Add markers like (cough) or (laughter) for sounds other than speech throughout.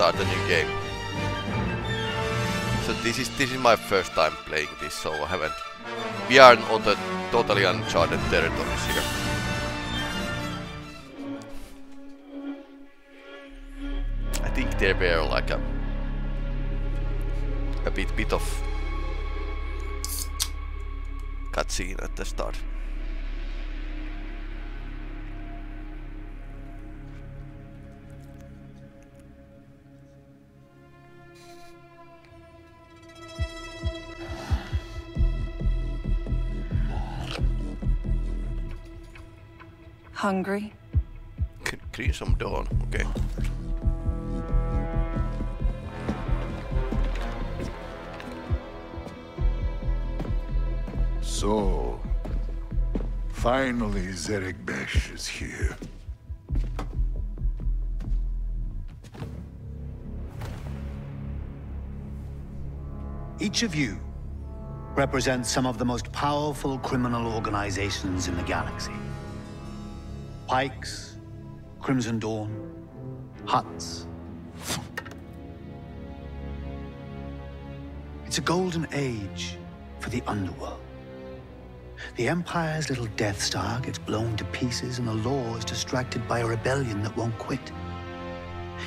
start a new game. So this is this is my first time playing this, so I haven't. We are on the totally uncharted territories here. I think there were like a a bit bit of cutscene at the start. Hungry? some Dawn, okay. So, finally Zerek Besh is here. Each of you represents some of the most powerful criminal organizations in the galaxy. Pykes, Crimson Dawn, Hutts. It's a golden age for the underworld. The Empire's little Death Star gets blown to pieces and the law is distracted by a rebellion that won't quit.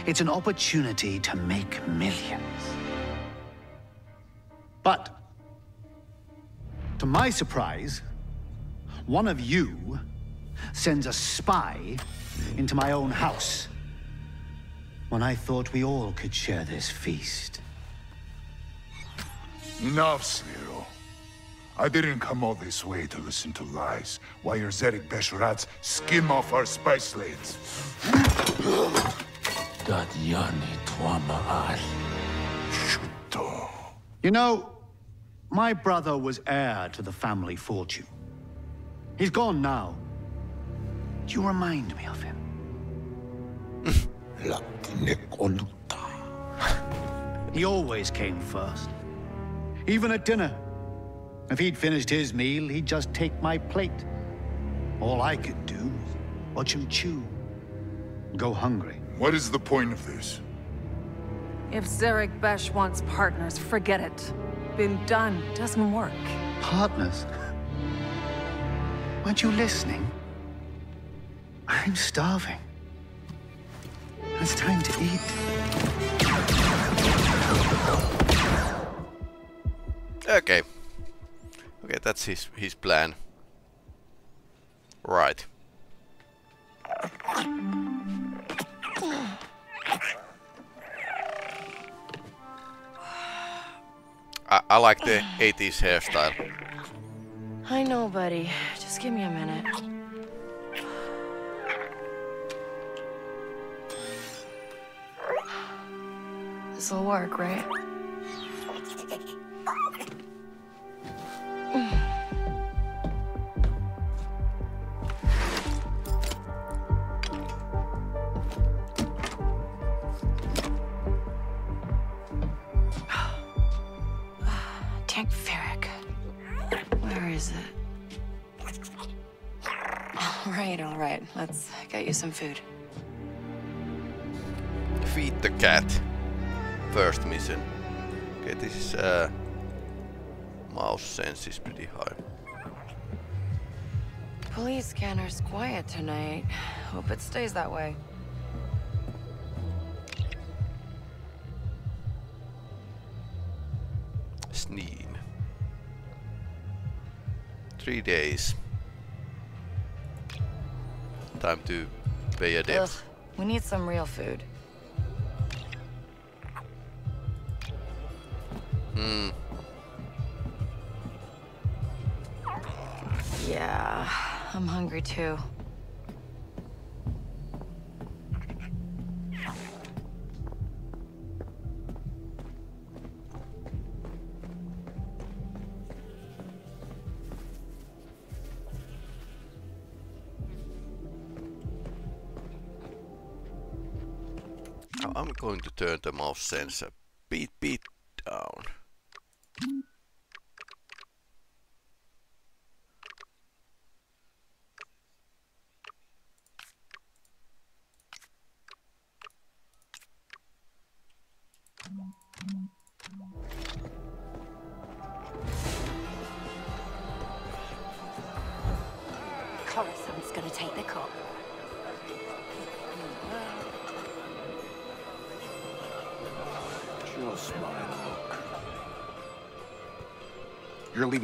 It's an opportunity to make millions. But, to my surprise, one of you sends a spy into my own house when I thought we all could share this feast. Enough, Sliro. I didn't come all this way to listen to lies, while your Zerek Beshrats skim off our spice lanes. Dadyani Tuamaal. Shuto. You know, my brother was heir to the family fortune. He's gone now. Do you remind me of him? he always came first. Even at dinner. If he'd finished his meal, he'd just take my plate. All I could do was watch him chew. Go hungry. What is the point of this? If Zerek Besh wants partners, forget it. Been done. Doesn't work. Partners? Weren't you listening? I'm starving. It's time to eat. Okay. Okay, that's his his plan. Right. I, I like the 80s hairstyle. I know, buddy. Just give me a minute. This'll work, right? (sighs) Tank Ferric. Where is it? All right, all right. Let's get you some food. Feed the cat. First mission. Okay, this is uh mouse sense is pretty high. Police scanner's quiet tonight. Hope it stays that way. Sneen. Three days. Time to pay a debt. Ugh, we need some real food. Hmm. Yeah, I'm hungry too. I'm going to turn the mouse sensor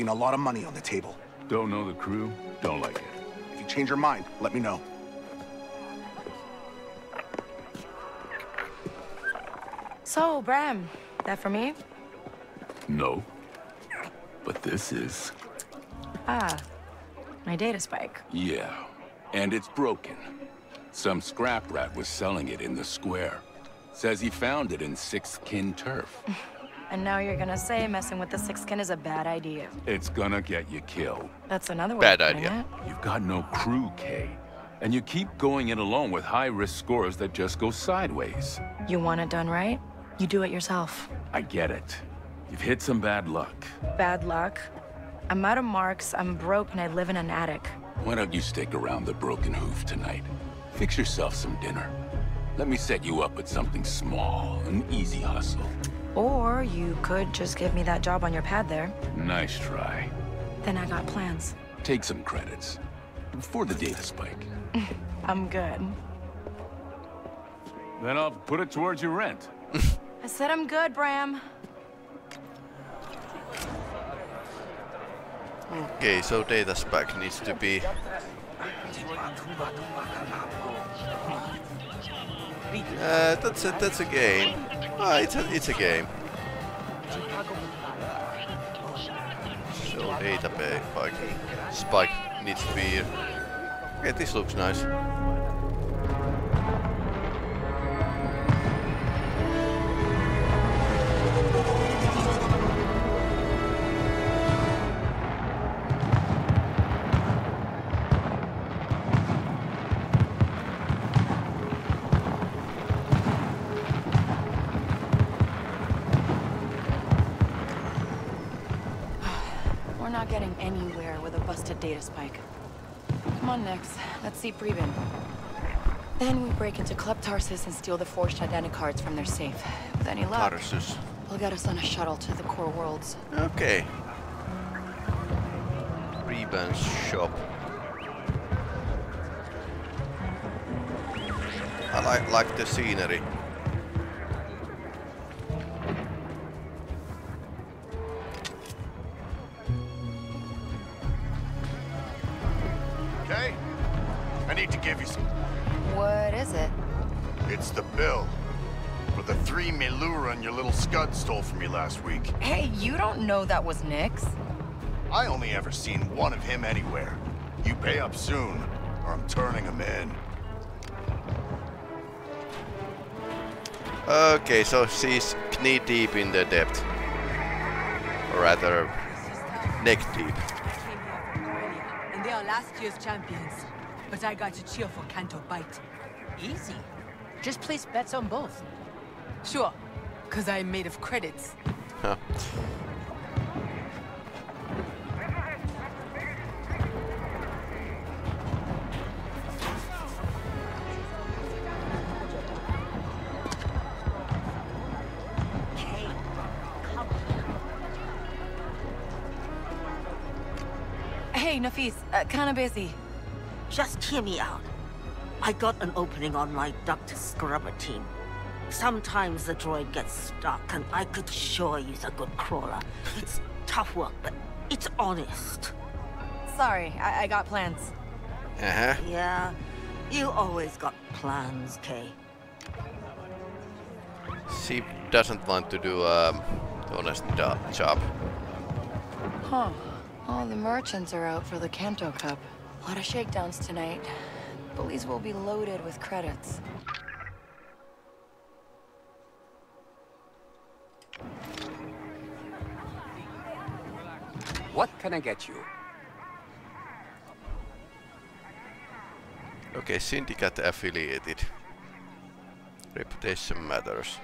leaving a lot of money on the table. Don't know the crew, don't like it. If you change your mind, let me know. So, Bram, that for me? No. But this is. Ah, my data spike. Yeah. And it's broken. Some scrap rat was selling it in the square. Says he found it in Sixth Kin turf. (laughs) And now you're gonna say messing with the six skin is a bad idea. It's gonna get you killed. That's another way Bad idea. it. You've got no crew, Kay. And you keep going it alone with high-risk scores that just go sideways. You want it done right? You do it yourself. I get it. You've hit some bad luck. Bad luck. I'm out of marks, I'm broke, and I live in an attic. Why don't you stick around the Broken Hoof tonight? Fix yourself some dinner. Let me set you up with something small, an easy hustle. Or you could just give me that job on your pad there. Nice try. Then I got plans. Take some credits. For the data spike. (laughs) I'm good. Then I'll put it towards your rent. (laughs) I said I'm good, Bram. Okay, so data spec needs to be... (laughs) Uh, that's a, that's a game. Ah, it's a, it's a game. So data pa- spike, needs to be... Okay, this looks nice. See Preben. Then we break into Club Tarsus and steal the forged identity cards from their safe. With any luck, Tarsus. will get us on a shuttle to the core worlds. Okay. Reban's shop. I like like the scenery. Your little scud stole from you last week. Hey, you don't know that was Nix. I only ever seen one of him anywhere. You pay up soon, or I'm turning him in. Okay, so she's knee deep in the depth. Or rather, neck deep. And they are last year's champions. But I got to cheer for Canto Bight. Easy. Just place bets on both. Sure, because I'm made of credits. Huh. Hey, Nafis, uh, kinda busy. Just hear me out. I got an opening on my Dr. Scrubber team. Sometimes the droid gets stuck, and I could sure use a good crawler. It's tough work, but it's honest. Sorry, I, I got plans. Uh-huh. Yeah, you always got plans, Kay. She doesn't want to do um, honest job. Huh. All the merchants are out for the Canto Cup. A lot of shakedowns tonight. Bullies will be loaded with credits. What can I get you? Okay, Syndicate affiliated. Reputation matters.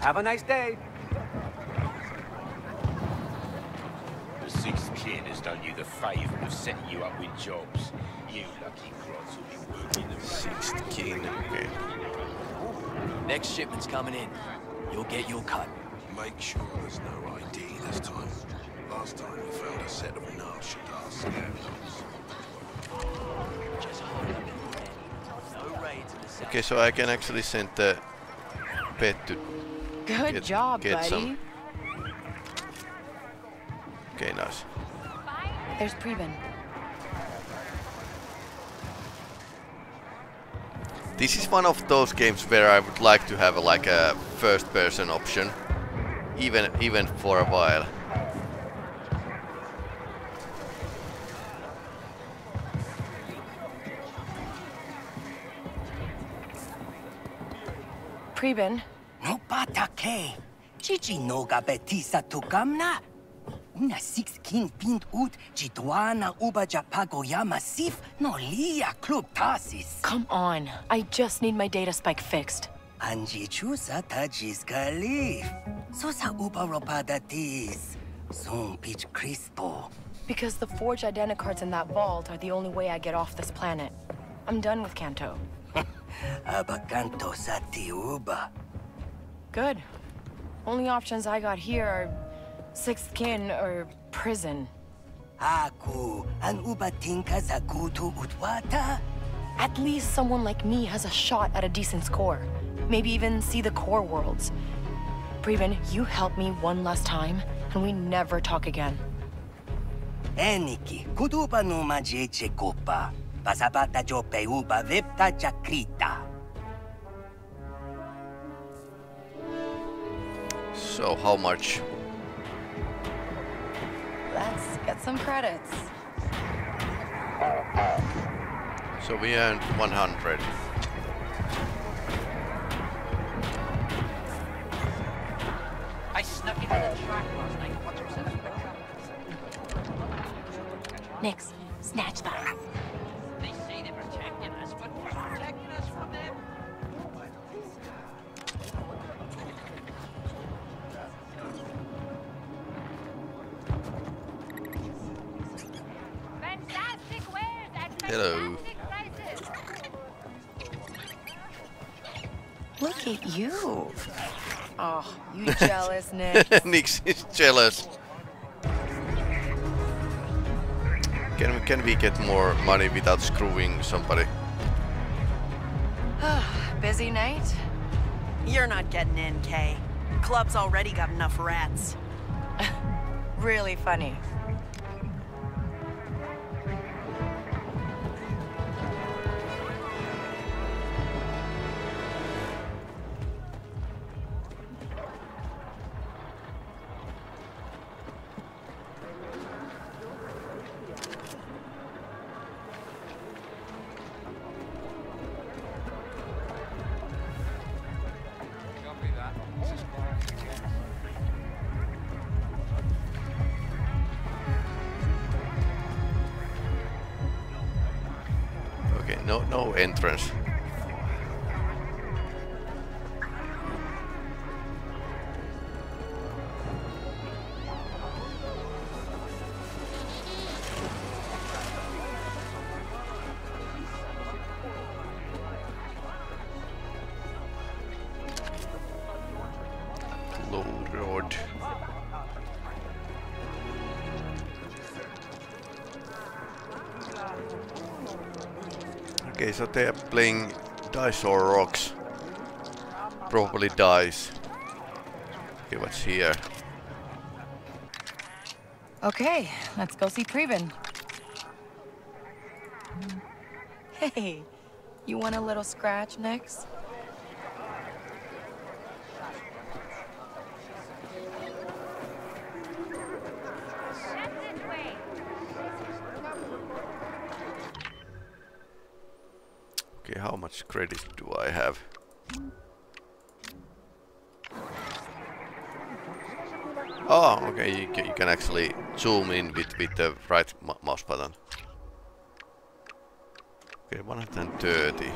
Have a nice day. The Sixth Kin has done you the favour of setting you up with jobs. You lucky gods will be Sixth kin, okay. Next shipment's coming in. You'll get your cut. Make sure there's no ID this time. Last time we found a set of Nar scandals. Just hold up in the No raids in the. Okay, so I can actually send the pet to Good get, job, get buddy. some. Okay, nice. There's Preben. This is one of those games where I would like to have a, like a first-person option, even even for a while. Preben, No patake. Chichi noga betisa tukamna. Una six kin pint ut chituana uba japagoyama sif no lia club tasis. come on. I just need my data spike fixed. Anji chusa tajis kalif. Sosa uba ropada tis. Soon pitch crispo. Because the forged identicards in that vault are the only way I get off this planet. I'm done with Canto. (laughs) Abakanto sati uba. Good. Only options I got here are sixth kin or prison. Aku an uba tinka zakutu utwata. At least someone like me has a shot at a decent score. Maybe even see the core worlds. Preben, you help me one last time, and we never talk again. Eniki, kutupa numa jeche kopa. Pasabata jope uba vipta chakrita. So how much? Let's get some credits. So we earned 100. I snuck into the track last night. Watch him Nix, snatch that. They say they're protecting us, but Look at you. Oh, you (laughs) jealous, Nix? (laughs) Nix is jealous. Can we, can we get more money without screwing somebody? (sighs) Busy night? You're not getting in, Kay. Club's already got enough rats. (laughs) Really funny. No so they are playing dice or rocks. Probably dice. Okay, what's here? Okay, let's go see Preben. Hey, you want a little scratch next? Okay, how much credit do I have? Oh, okay, you, you can actually zoom in with, with the right mo- mouse button. Okay, 130.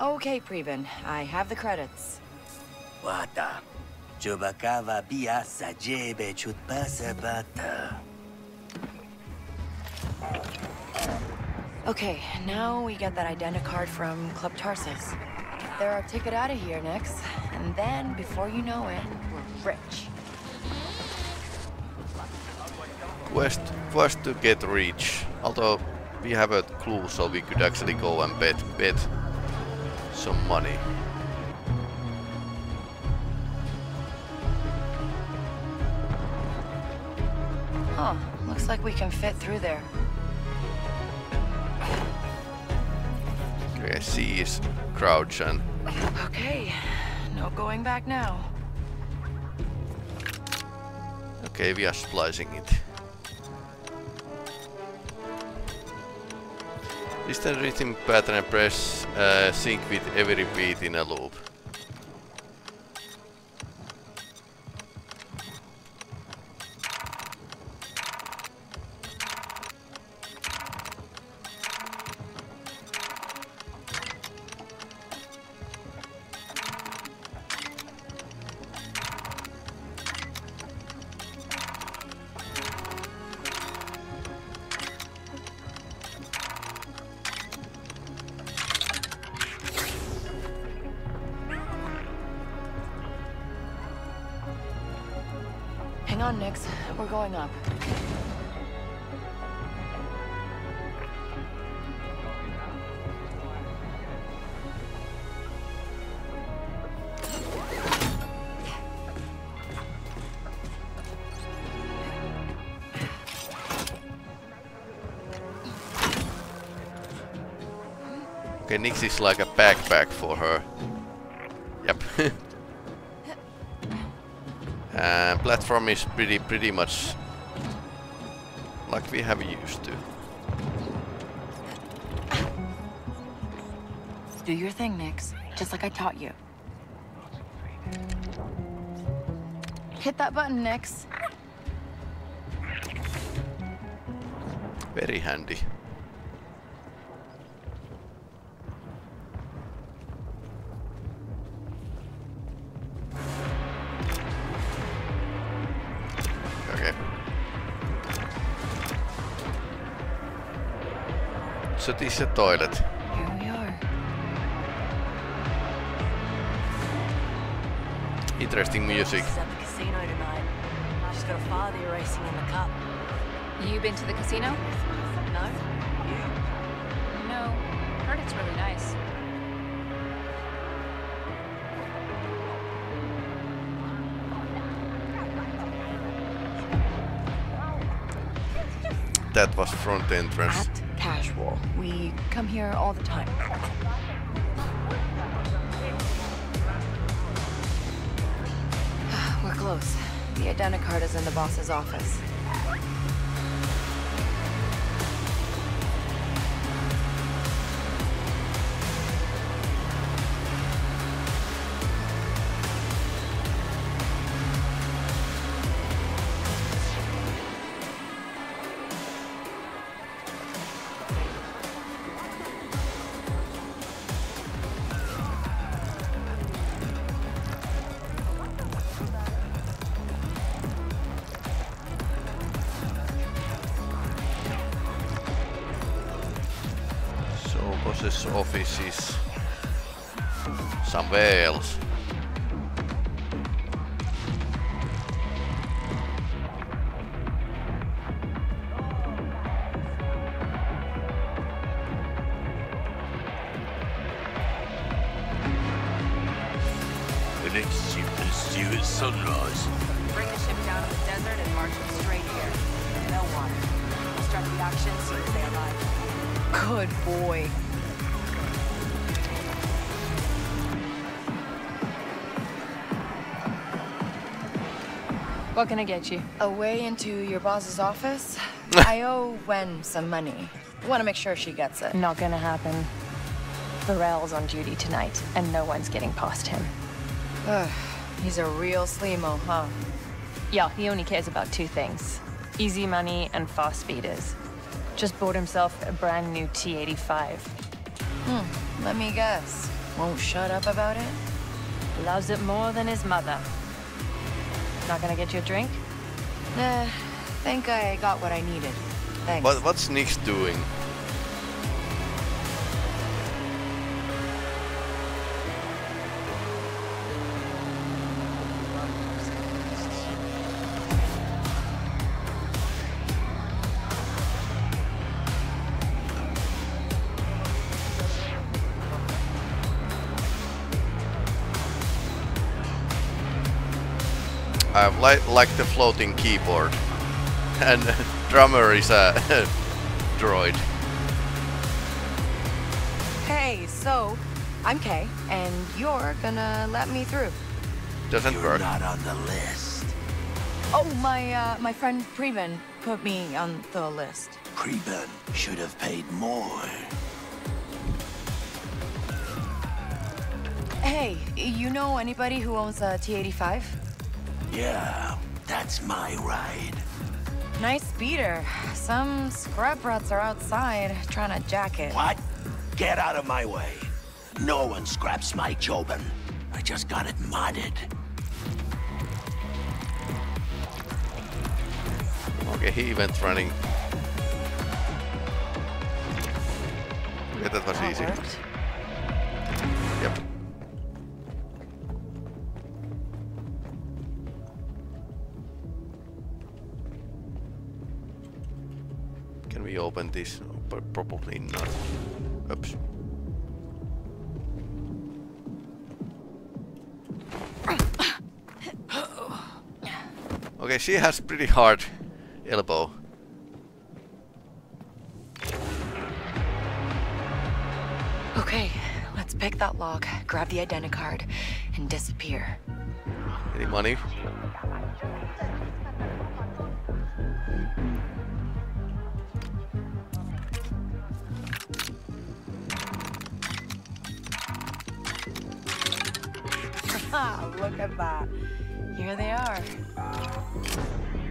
Okay, Preben, I have the credits. Wata. Chubakava biasa jebe chutpasabata. Okay, now we get that identicard from Club Tarsus. They're our ticket out of here next, and then, before you know it, we're rich. Quest, quest to get rich. Although we have a clue, so we could actually go and bet bet some money. Looks like we can fit through there. Okay, C is crouch and Okay, no going back now. okay, we are splicing it. Listen rhythm pattern and press uh, sync with every beat in a loop. On, Nix. We're going up. Okay, Nix is like a backpack for her. Platform is pretty pretty much like we have used to. Do your thing, Nix. Just like I taught you. Hit that button, Nix. Very handy. So this is a toilet. Here we are. Interesting music. This is at the casino tonight. I just got a father racing in the cup. You been to the casino? No? No. Heard it's really nice. That was front entrance. At casual. We come here all the time. (sighs) We're close. The identicard is in the boss's office. Office is somewhere else. I get you? A way into your boss's office? (laughs) I owe Wen some money. Want to make sure she gets it. Not gonna happen. Varel's on duty tonight, and no one's getting past him. Ugh, He's a real slimo, huh? Yeah, he only cares about two things. Easy money and fast speeders. Just bought himself a brand new T-85. Hmm, let me guess. Won't shut up about it? Loves it more than his mother. Not gonna get you a drink? Nah, think I got what I needed. Thanks. What, what's Nix doing? I like like the floating keyboard, (laughs) and drummer is a (laughs) droid. Hey, so I'm Kay, and you're gonna let me through. Doesn't You're work. not on the list. Oh, my uh, my friend Preben put me on the list. Preben should have paid more. Hey, you know anybody who owns a T-85? Yeah, that's my ride. Nice beater. Some scrub rats are outside trying to jack it. What? Get out of my way. No one scraps my Jobin. I just got it modded. Okay, he went running. Okay, that was That easy. worked. Can we open this? But Probably not. Oops. Okay, she has pretty hard elbow. Okay, let's pick that lock, grab the identicard, and disappear. Any money? (laughs) Look at that. Here they are.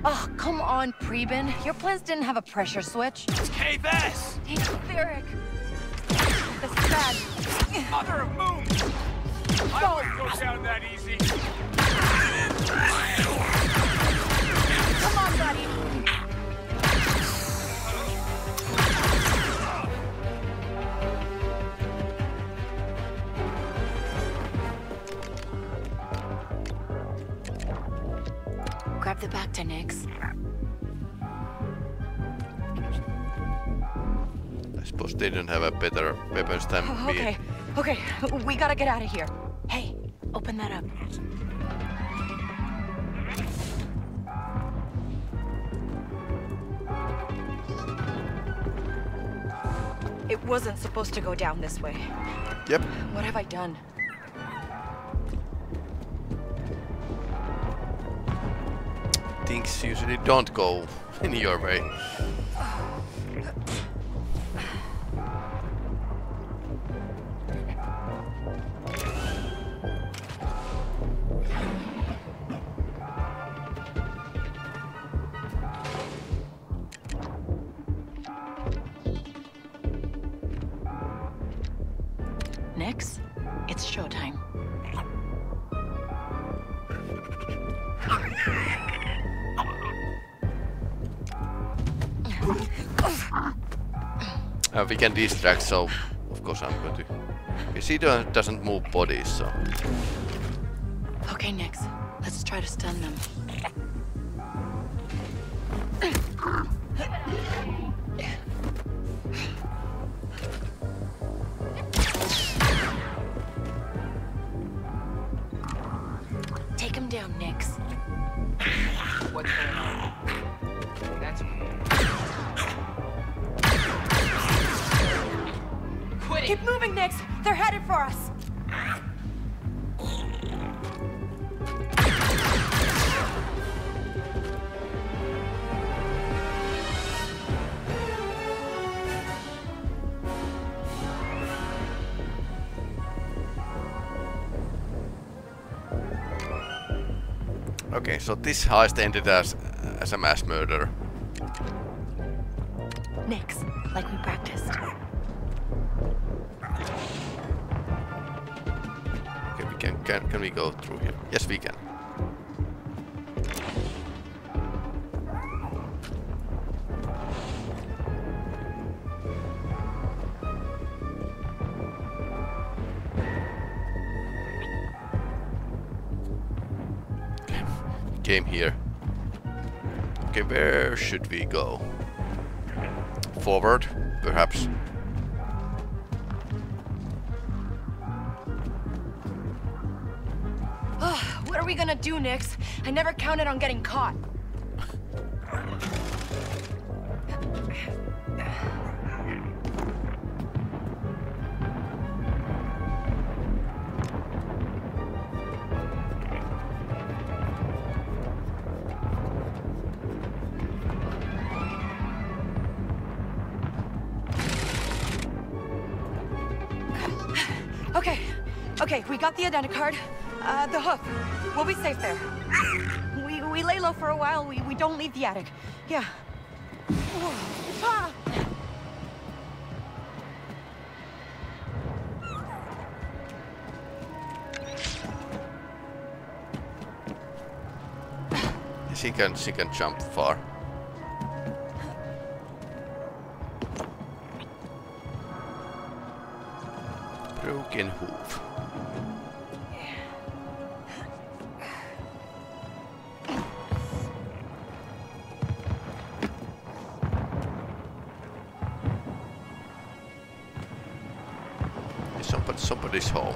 Oh, come on, Preben. Your plans didn't have a pressure switch. Hey, Bess! Hey, Varric. This is bad. Mother of moon! I wouldn't go down that easy. To Nix. I suppose they didn't have a better weapons than Oh, okay, okay, we gotta get out of here. Hey, open that up. It wasn't supposed to go down this way. Yep. What have I done? Things usually don't go (laughs) in your way. Can distract, so of course I'm going to. Because he doesn't move bodies, so. Okay, Nix, let's try to stun them. Okay, so this heist ended as as a mass murder. Next, like we practiced. Okay, we can can can we go through here? Yes, we can. Came here. Okay, where should we go? Forward, perhaps. Ah, what are we gonna do, Nix? I never counted on getting caught. Got the identicard. Uh, the hook. We'll be safe there. We, we lay low for a while. We, we don't leave the attic. Yeah. Ah! She can she can jump far. Somebody, somebody's home.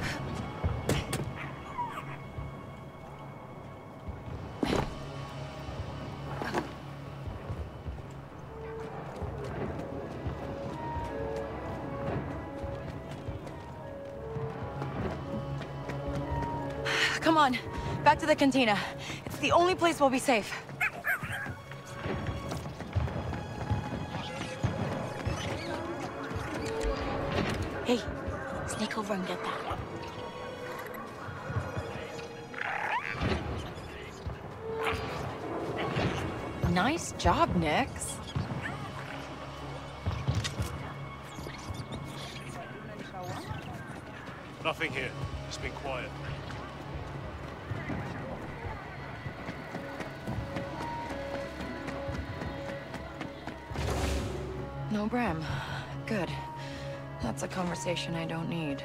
Come on, back to the cantina. It's the only place we'll be safe. Job, Nix. Nothing here. Just been quiet. No Bram. Good. That's a conversation I don't need.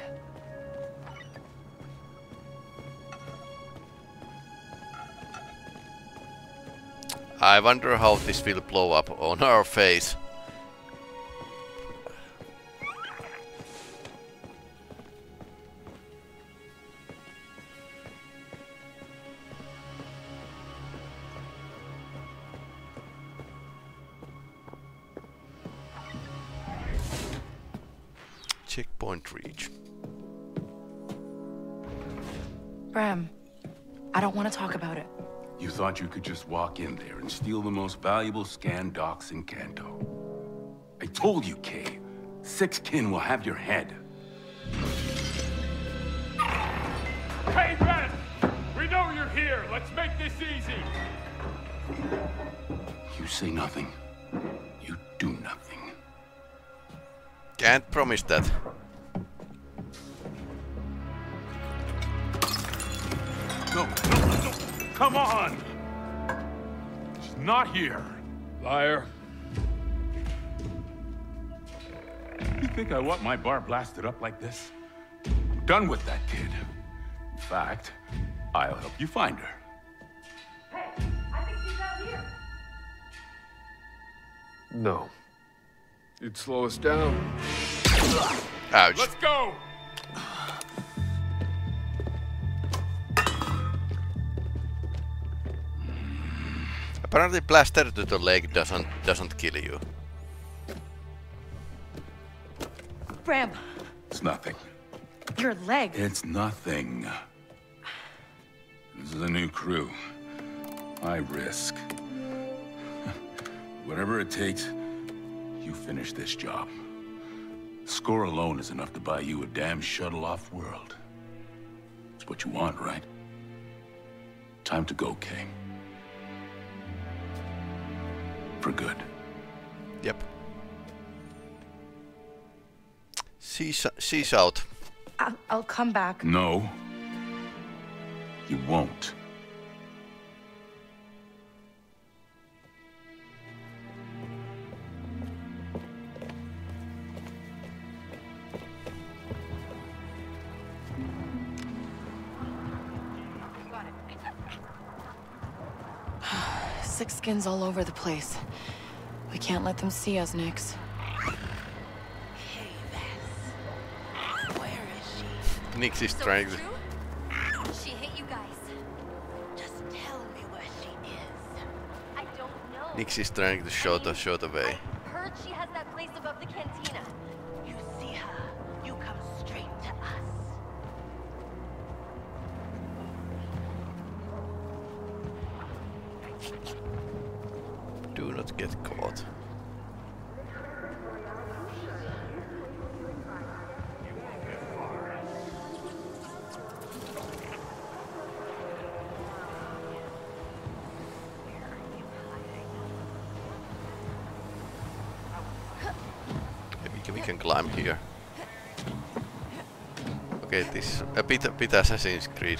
I wonder how this will blow up on our face. Could just walk in there and steal the most valuable scan docs in Canto. I told you, Kay. Six kin will have your head. Hey, Red! We know you're here. Let's make this easy. You say nothing. You do nothing. Can't promise that. No, no, no. Come on! She's not here. Liar. You think I want my bar blasted up like this? I'm done with that kid. In fact, I'll help you find her. Hey, I think she's out here. No. You'd slow us down. Ouch. Let's go! Apparently plaster to the leg doesn't doesn't kill you. Bram, It's nothing. your leg. It's nothing. This is a new crew. I risk. (laughs) Whatever it takes, you finish this job. Score alone is enough to buy you a damn shuttle-off world. It's what you want, right? Time to go, Kay. For good. Yep. She's she's out. I'll, I'll come back. No. You won't. Six skins all over the place. We can't let them see us, Nix. Nix is trying to... She hit you guys. Just tell me where she is. I don't know. Nix is trying to show the show the way. Heard she has that place above the cantina. You see her, you come straight to us. Do not get caught. Maybe we can, climb here. Okay, this is a bit, a bit Assassin's Creed.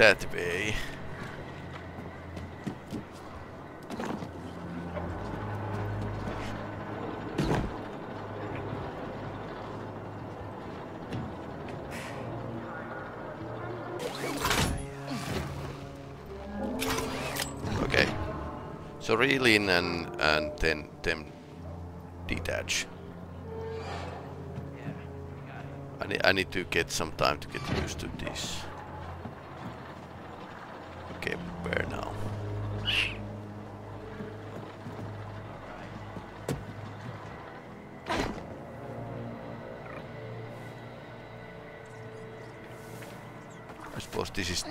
That way. Okay. So reel in and and then then detach. I need, I need to get some time to get used to this.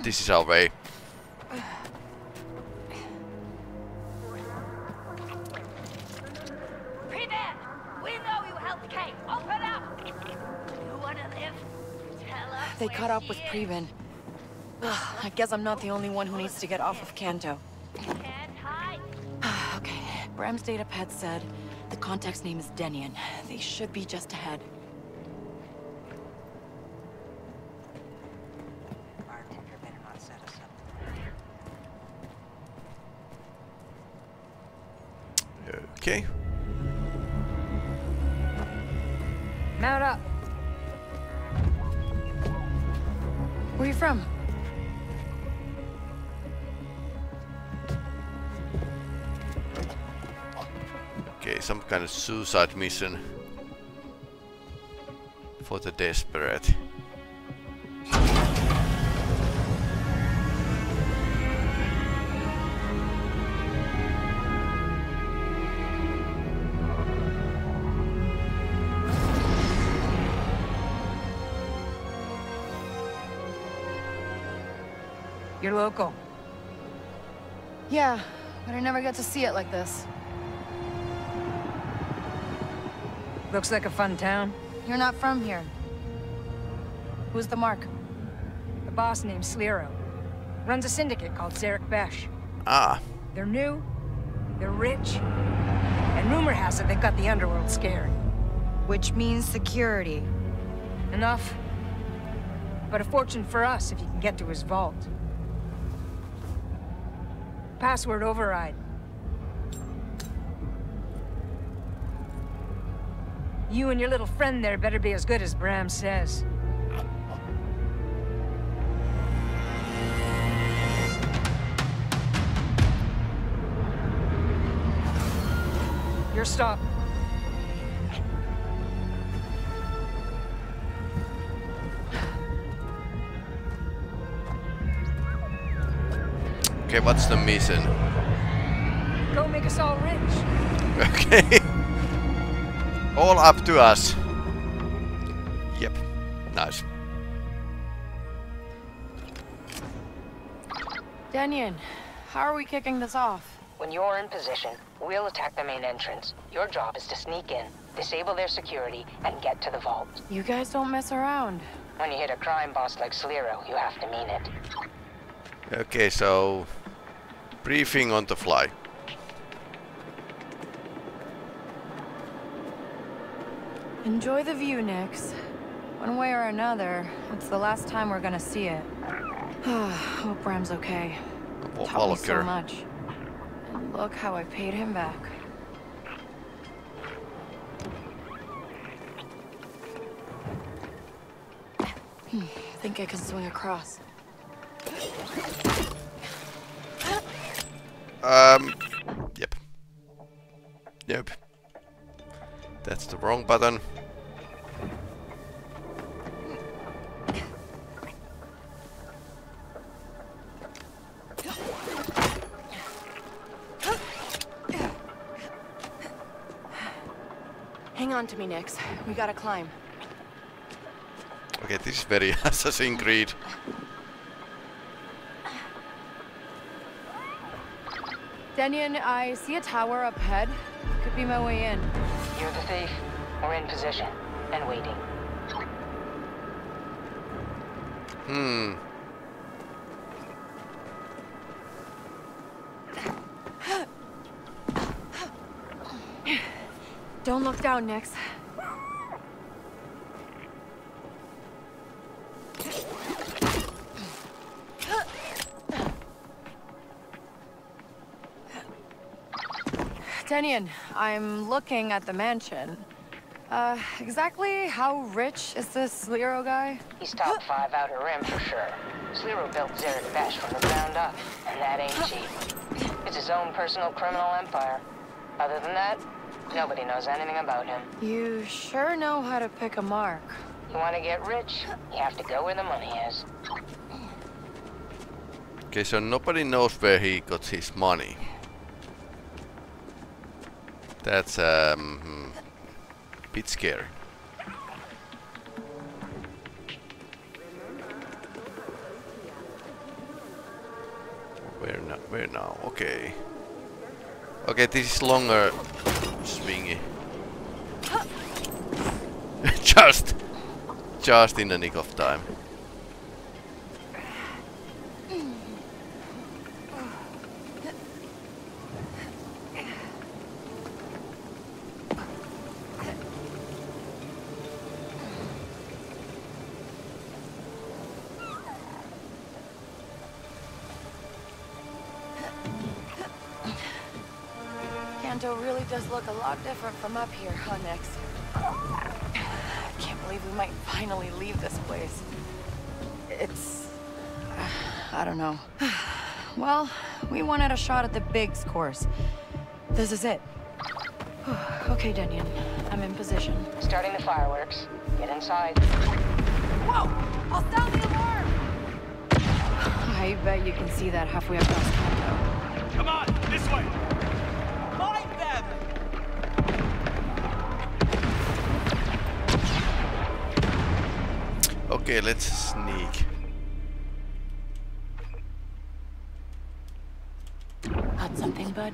This is our way. Pre-ban! We know you helped Kate. Open up! You wanna live? Tell us They caught up with is. Preben. Ugh, I guess I'm not the only one who needs to get off of Canto. (sighs) Okay, Bram's data pad said the contact's name is Denian. They should be just ahead. Bartender better not set us up. Okay. Mount up. Where you from? Okay, some kind of suicide mission for the desperate. You're local. Yeah, but I never get to see it like this. Looks like a fun town. You're not from here. Who's the mark? The boss named Sliro. Runs a syndicate called Zerek Besh. Ah, They're new, they're rich, and rumor has it they've got the underworld scared. Which means security. Enough. But a fortune for us if you can get to his vault. Password override. You and your little friend there better be as good as Bram says. You're stop. Okay, what's the mission? Go make us all rich. (laughs) Okay. All up to us. Yep. Nice. Denian, how are we kicking this off? When you're in position, we'll attack the main entrance. Your job is to sneak in, disable their security, and get to the vault. You guys don't mess around. When you hit a crime boss like Sliro, you have to mean it. Okay, so Briefing on the fly. Enjoy the view, Nix. One way or another, it's the last time we're gonna see it. (sighs) Hope Bram's okay. Well, Taught me so much. And look how I paid him back. I think I can swing across. Um, yep. Nope. That's the wrong button. Hang on to me, Nix. We gotta climb. Okay, this is very (laughs) Assassin's Creed. Denyon, I see a tower up ahead. Could be my way in. You're the thief. We're in position and waiting. Hmm. Don't look down, Nix. Denyon, I'm looking at the mansion. Uh, exactly how rich is this Sliro guy? He's top five outer rim for sure. Sliro built Zerek Besh from the ground up, and that ain't cheap. It's his own personal criminal empire. Other than that, nobody knows anything about him. You sure know how to pick a mark. You want to get rich, you have to go where the money is. Okay, so nobody knows where he got his money. That's um, hmm, bit scary. Where now? Where now? Okay. Okay, this is longer swingy. (laughs) just, just in the nick of time. Different from up here, huh, Nix? I can't believe we might finally leave this place. It's... I don't know. Well, we wanted a shot at the Biggs course. This is it. (sighs) okay, Denyon. I'm in position. Starting the fireworks. Get inside. Whoa! I'll sound the alarm! (sighs) I bet you can see that halfway across Canto. Okay, let's sneak. Got something, bud?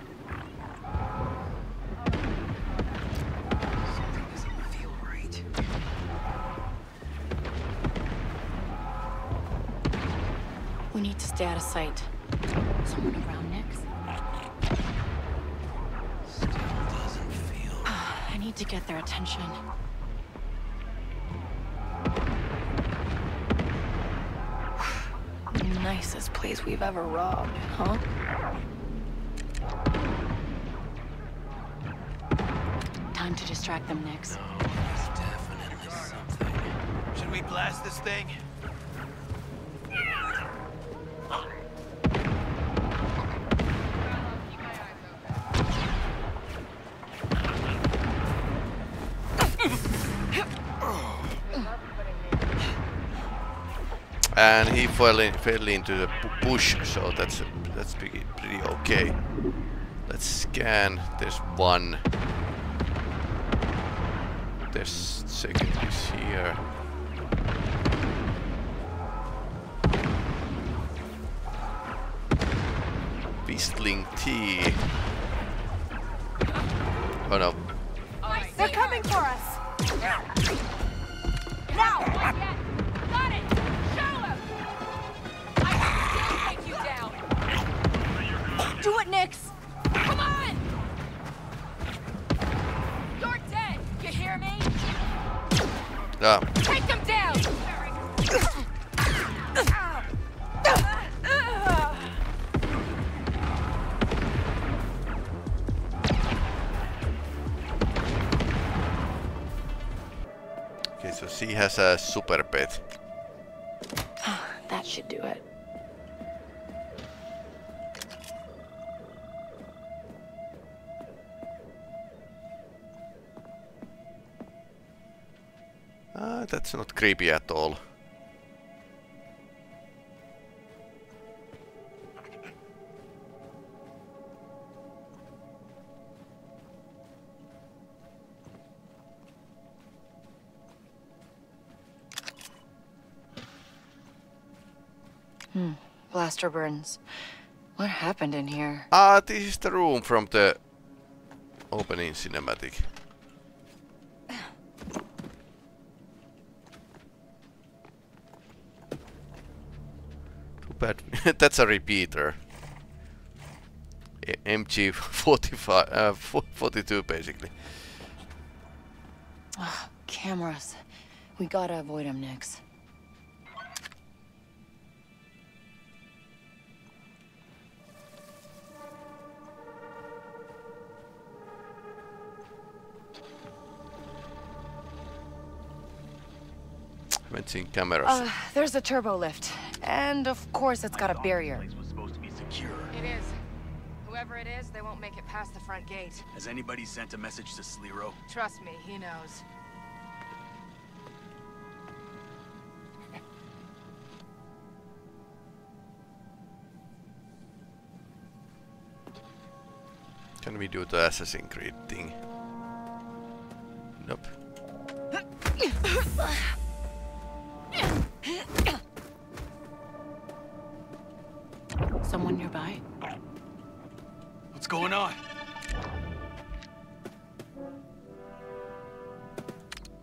We need to stay out of sight. Someone around next? Still doesn't feel (sighs) I need to get their attention. Nicest place we've ever robbed, huh? Time to distract them, Nix. Definitely something. Should we blast this thing? And he fell in, fell into the bush, so that's that's pretty, okay. Let's scan. There's one. There's second is here. Beastling tea. Oh no. They're coming for us! Now! Got Do it, Nix! Come on! You're dead! You hear me? Yeah. Take them down! Okay, so she has a super pet. Ah, that should do it. That's not creepy at all. Hmm. Blaster burns. What happened in here? Ah, this is the room from the opening cinematic. Too bad. (laughs) That's a repeater. A- MG45, uh, 42 basically. Ugh, cameras. We gotta avoid them, Nix. Haven't seen cameras. Uh, there's a turbo lift. And of course it's got a barrier. It is. Whoever it is, they won't make it past the front gate. Has anybody sent a message to Sliro? Trust me, he knows. Can we do the Assassin's Creed thing? Nope. (laughs) Someone nearby? What's going on?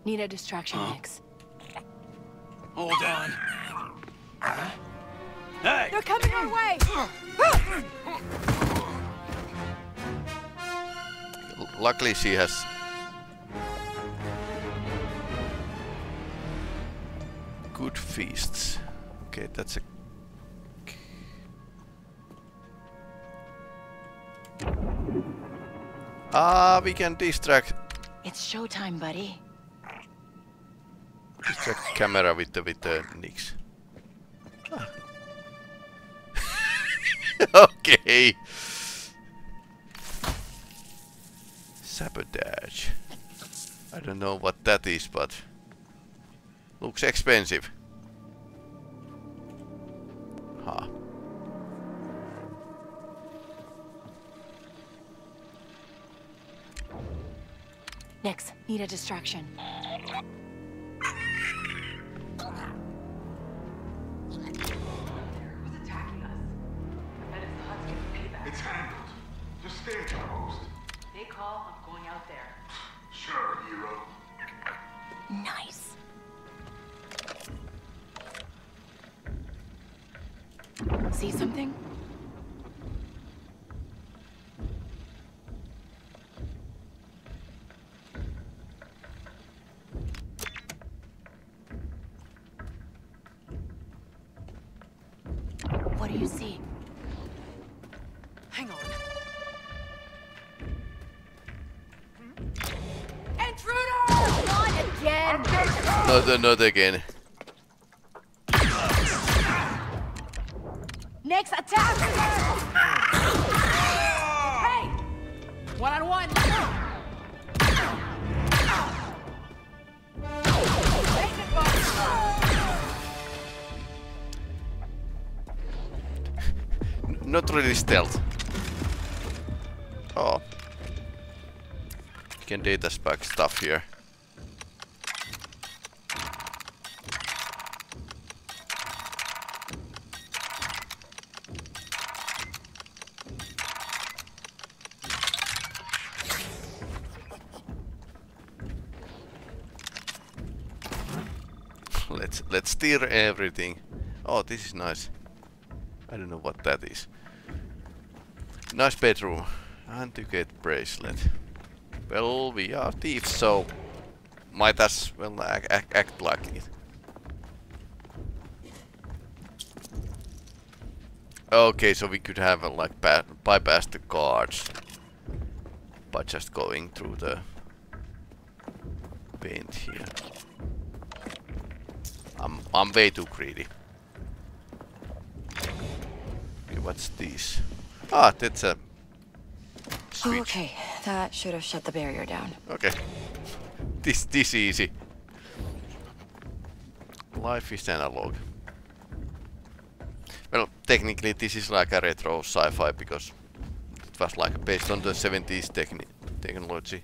Need a distraction, Nix. Hold on. Hey! They're coming our way! Luckily she has good feasts. Okay, that's a Ah, we can distract It's showtime, buddy. distract camera with the with the Nix. Ah. (laughs) okay. Sabotage. I don't know what that is, but looks expensive. Need a distraction. Not, not again. Next attack! hey! One on one! Not really stealth. Oh. You can data spec stuff here. Steer everything. Oh, this is nice. I don't know what that is. Nice bedroom. And to get bracelet. Well, we are thieves, so might as well act, act, act like it. Okay, so we could have uh, like bypass the guards by just going through the paint here. I'm I'm way too greedy. Okay, what's this? Ah, that's a switch. Okay, that should have shut the barrier down. Okay. This this easy. Life is analog. Well, technically this is like a retro sci-fi because it was like based on the 70s techni technology.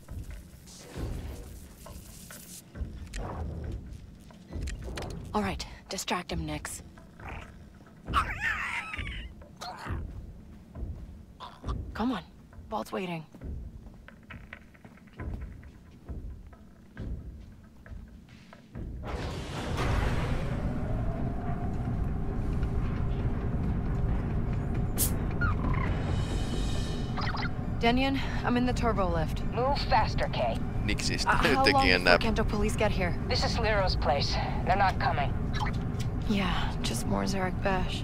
All right, distract him, Nix. Come on, Balt's waiting. Denyon, I'm in the turbo lift. Move faster, Kay. Nix is Uh, (laughs) how long taking a before nap. Canto police get here? This is Sliro's place. They're not coming. Yeah, just more Zerek Besh.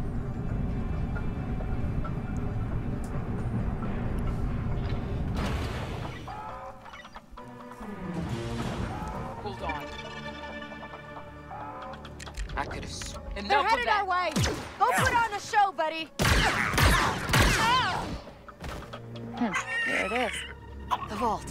Hold on. I could have. And They're now headed our way. Go put on a show, buddy. Hmm, there it is. The vault.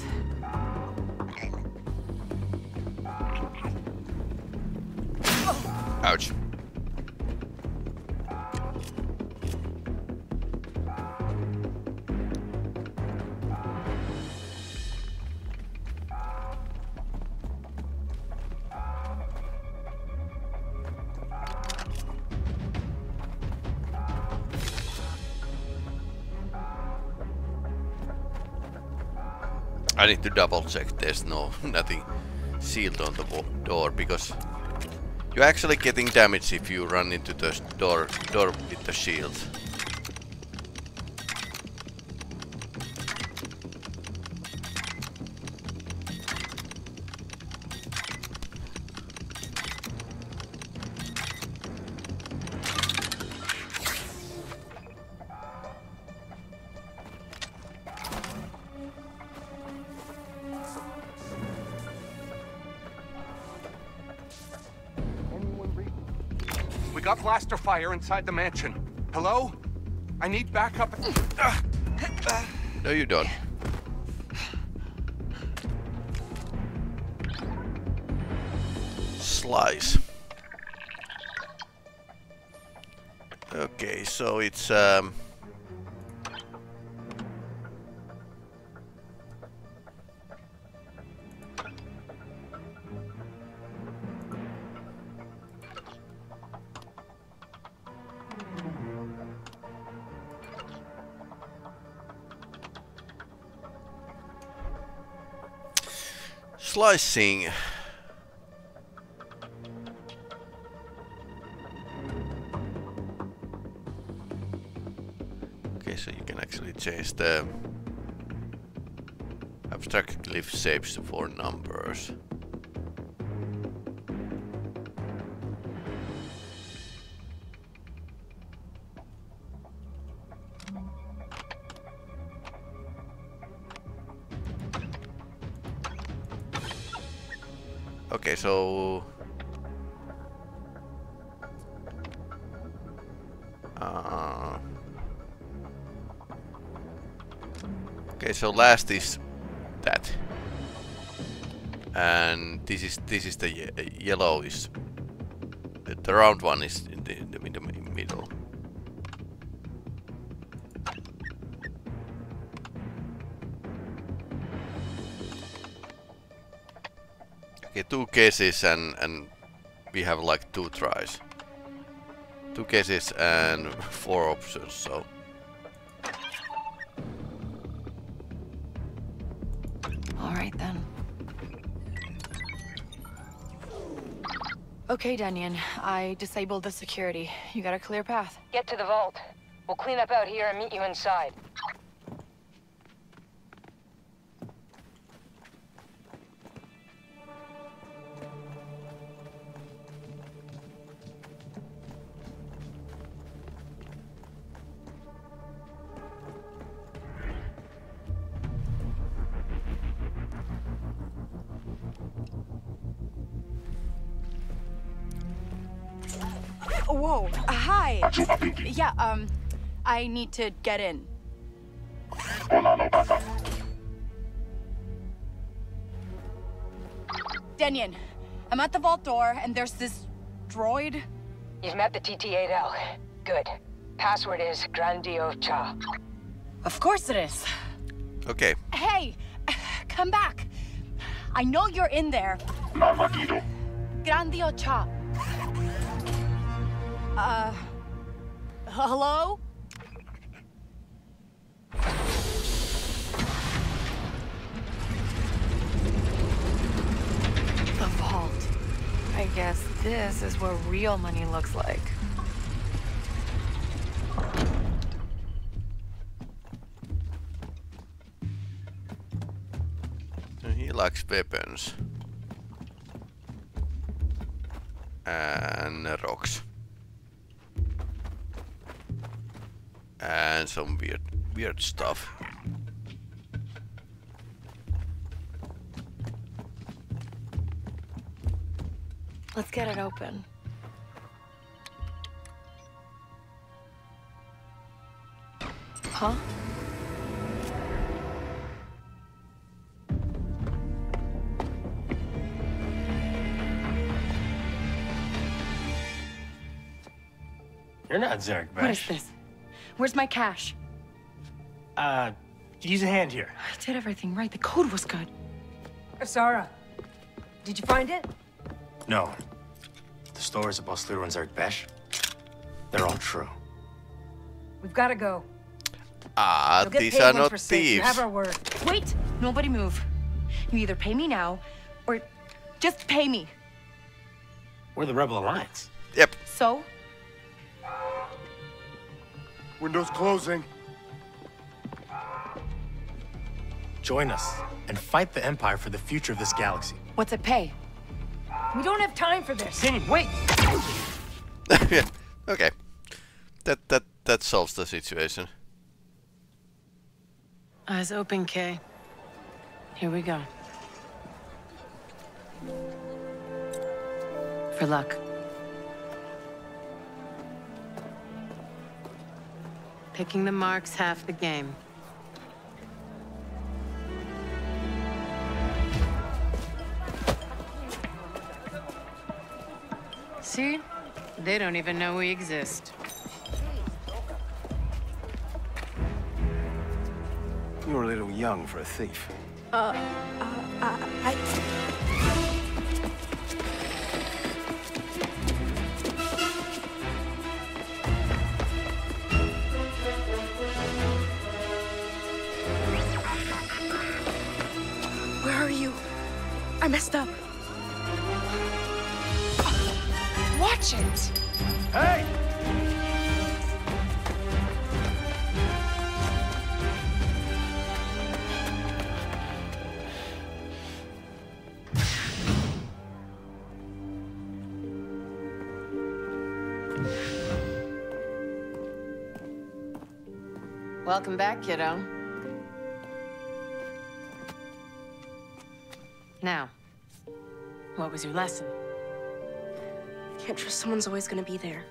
I need to double check there's no (laughs) nothing sealed on the door because you're actually getting damage if you run into the door door with the shield. Fire inside the mansion. Hello? I need backup. No, you don't. Slice. Okay, so it's um. Slicing. Okay, so you can actually change the abstract glyph shapes for numbers. Okay, so last is that, and this is this is the ye yellow is the, the round one is in the in the, middle. Okay, two cases and and we have like two tries. Two cases and (laughs) four options, so Okay, Denyon. I disabled the security. You got a clear path. Get to the vault. We'll clean up out here and meet you inside. Um, I need to get in. Denyon, I'm at the vault door, and there's this droid. You've met the TT-8L. Good. Password is Grandio Cha. Of course it is. Okay. Hey, come back. I know you're in there. Grandio Cha. Uh, hello? The vault. I guess this is what real money looks like. He likes weapons. And rocks. And some weird weird stuff. Let's get it open. Huh? You're not Zerek Besh. What is this? Where's my cash? Uh, use a hand here. I did everything right. The code was good. Asara, did you find it? No. The stories about Sliro and Zerek Besh, they're all true. We've got to go. Ah, You'll get these are not we're safe. You thieves. have our word. Wait! Nobody move. You either pay me now, or just pay me. We're the Rebel Alliance. Yep. So? Windows closing. Join us and fight the Empire for the future of this galaxy. What's it pay? We don't have time for this. Kenny, wait! yeah. (laughs) Okay. That that that solves the situation. Eyes open, Kay. Here we go. For luck. Picking the mark's half the game. See? They don't even know we exist. You're a little young for a thief. Uh, uh, uh, I... I messed up. Watch it! Hey! Welcome back, kiddo. Was your lesson? I Can't trust someone's always gonna be there.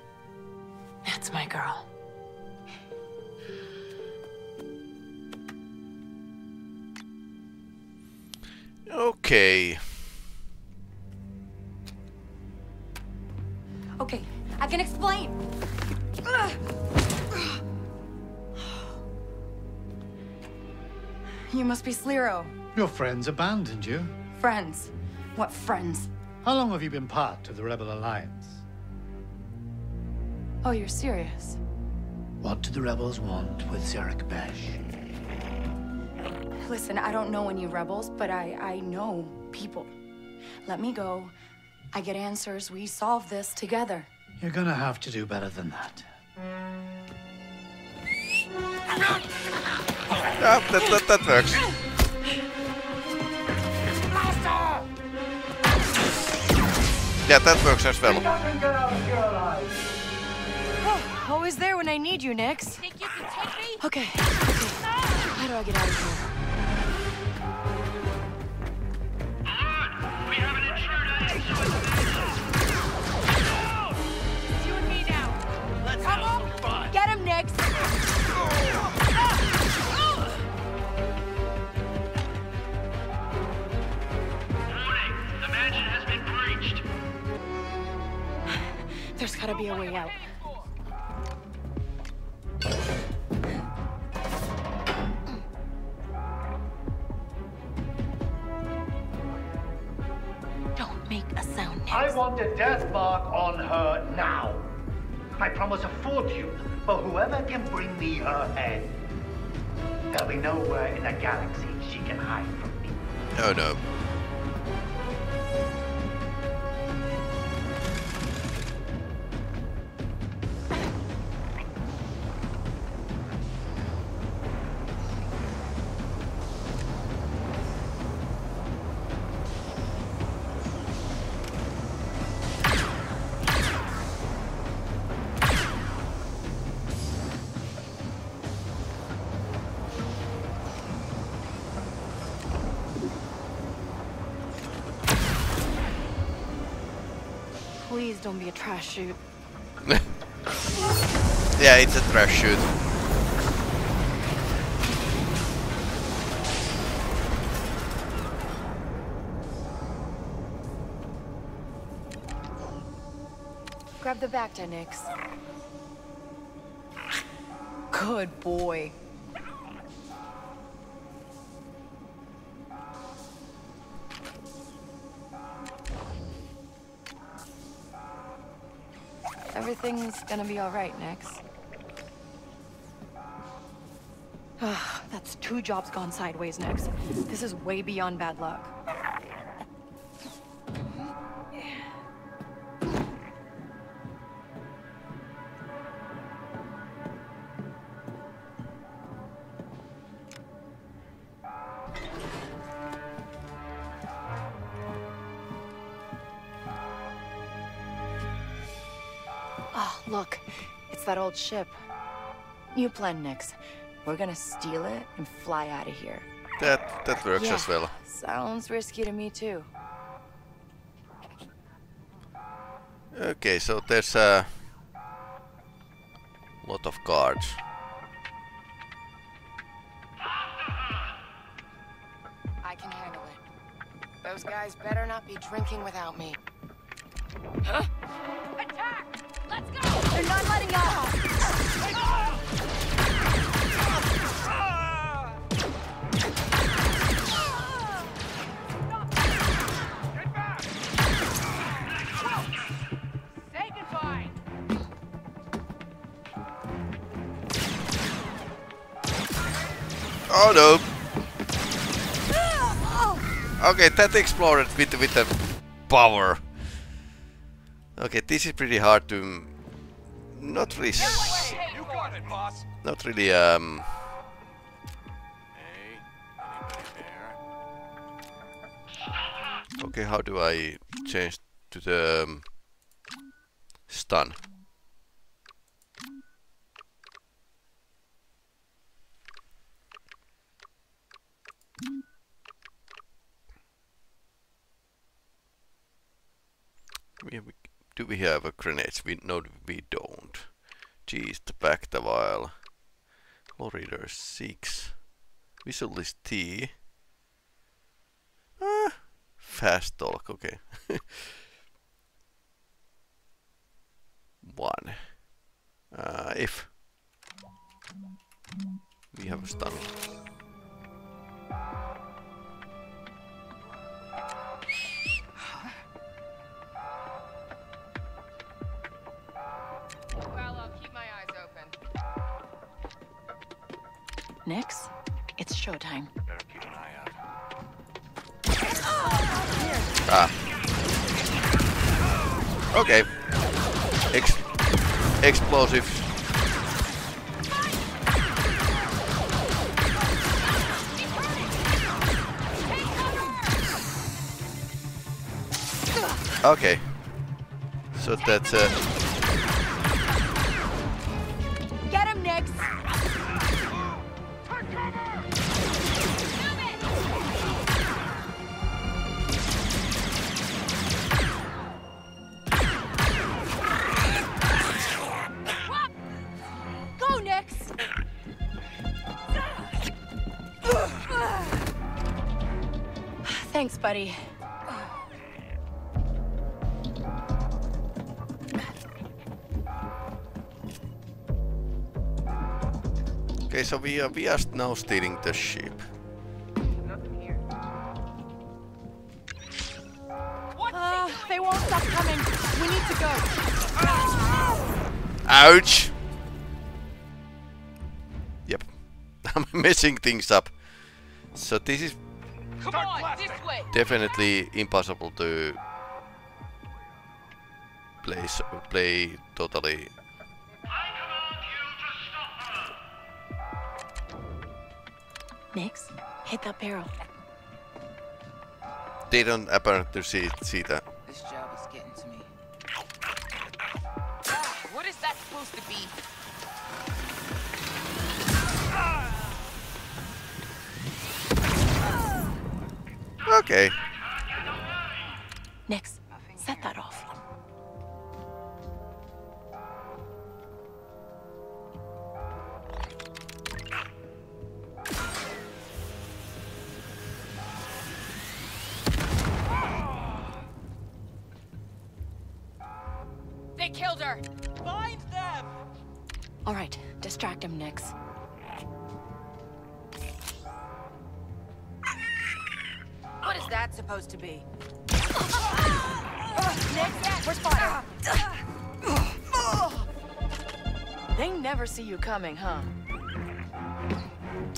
That's my girl. Okay. Okay, I can explain. You must be Sliro. Your friends abandoned you. Friends. What friends? How long have you been part of the Rebel Alliance? Oh, you're serious? What do the rebels want with Zerek Besh? Listen, I don't know any rebels, but I, I know people. Let me go. I get answers. We solve this together. You're gonna have to do better than that. Ja, that, that, that works. Yeah, that works as well. Oh, (sighs) always there when I need you, Nix. Think you can take me? Okay. okay. How do I get out of here? You and me now. Fortune for whoever can bring me her head. There'll be nowhere in the galaxy she can hide from me. Oh no. Trash chute. (laughs) Yeah, it's a trash chute. Grab the back, Nix. Good boy. Everything's gonna be alright, Nix. (sighs) That's two jobs gone sideways, Nix. This is way beyond bad luck. Look. It's that old ship. New plan, Nix. We're gonna steal it and fly out of here. That that works Yeah, as well. Sounds risky to me, too. Okay, so there's a lot of cards. I can handle it. Those guys better not be drinking without me. Huh? Attack! Let's go! They're not letting up! Say goodbye! Oh no! Ah, oh. Okay, that exploded with with the power. Okay, this is pretty hard to. Not really. s- You got it, boss. Not really. Um. Okay, how do I change to the um, stun? We have, do we have a grenades? We no, we don't. Geez, the back the reader six. Visual is T. Ah, fast talk. Okay. (laughs) One. Uh, if we have a stun. Ah. Okay. Ex explosive. Okay. So that's uh buddy. Okay, so we, are we are now steering the ship. Uh, they won't stop coming. We need to go. Ouch! Yep. (laughs) I'm messing things up. So this is definitely impossible to play play totally. Nix, hit that barrel. They don't apparently see see that. Okay. Nix, set that off. Supposed to be? Nix, we're spotted. They never see you coming, huh?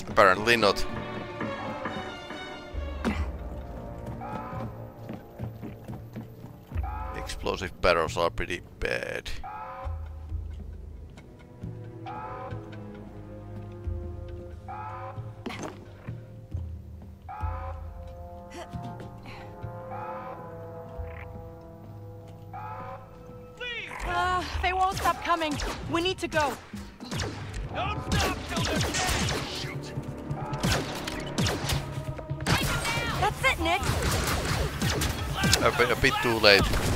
Apparently not. Explosive barrels are pretty bad. To go. Don't stop till they're dead. Shoot. That's it, Nix. A bit, a bit too late.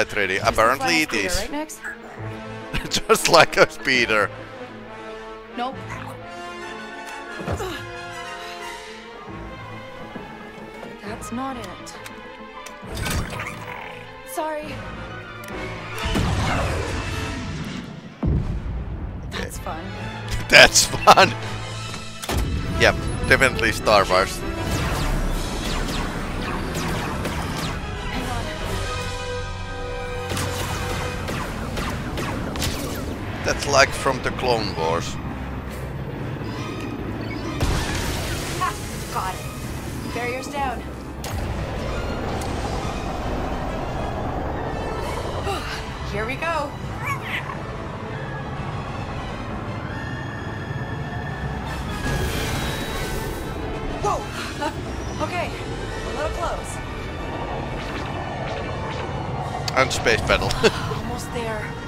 It flight? Apparently it is. Right next? (laughs) Just like a speeder. Nope. That's not it. Sorry. That's fun. (laughs) That's fun. Yep, definitely Star Wars. That's like from the Clone Wars. Ha! Got it. Barriers down. (sighs) Here we go. Whoa! (laughs) okay, a little close. And space battle. (laughs) Almost there.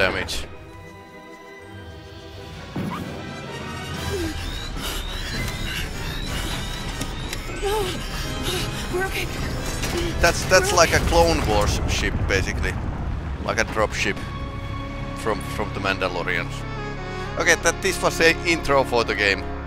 Damage. No! We're okay. That's that's like a Clone Wars ship basically, like a drop ship from from the Mandalorians. Okay, that this was the intro for the game.